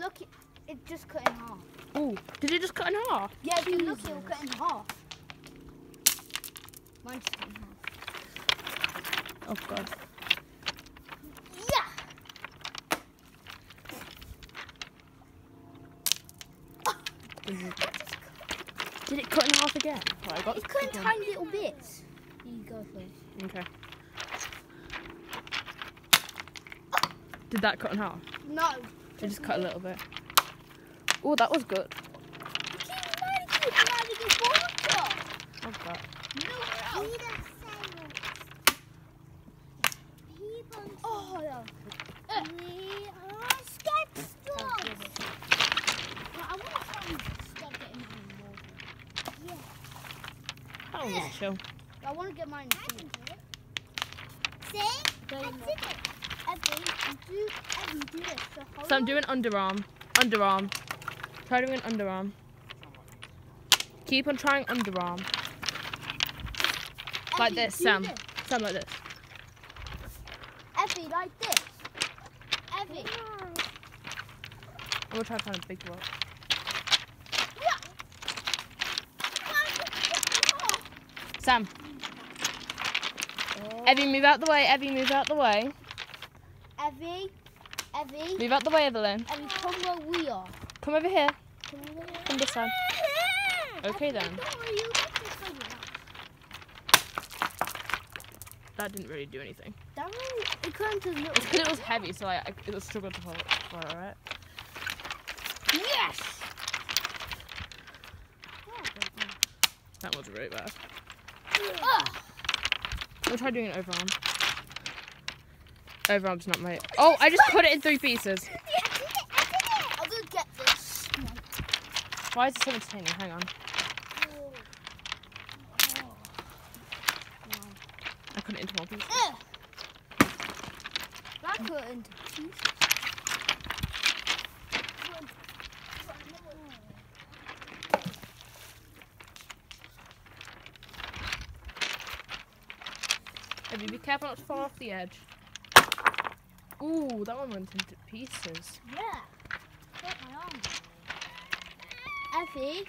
look, it, it just cut in half. Ooh, did it just cut in half? Yeah, if you look, it will cut in half. Mine's cut in half. Oh god. Yeah. Did it cut in half again? Right, I got It's cut in one. tiny little bits. You go first. Okay. Did that cut in half? No. It just cut a little bit. Oh, that was good. You keep managing to manage this water. God. No. Read a silence. People yeah. we are scared storms. I want to try and stop getting mine in water. Yeah. That one was chill. I want to get mine. See? I did it. Evan, do, Evan, do this. So So I'm doing underarm. Underarm. Try doing underarm. Keep on trying underarm. Like Effie, this, do Sam. this. Sam like this. Effie, like this. Effie. I'm gonna try to find a big rock. Sam. Evie, move out the way. Evie, move out the way. Effie, Effie, Move out the way, Evelyn. Effie, come where we are. Come over here. Come over here. Come this side. Okay then. Don't worry, you get this over. That didn't really do anything. That really, it to little. It's because it was heavy, so like, I, it was struggle to hold it. Right, alright. Yes! That was really bad. Ah, I'm try doing an overarm. Overarm's not my. Oh, I just cut it in three pieces. I'm gonna get this. Why is it so entertaining? Hang on. Oh. I cut it into more pieces. Ugh. That cut into pieces. Evie, be careful not to fall off the edge. Ooh, that one went into pieces. Yeah. Effie,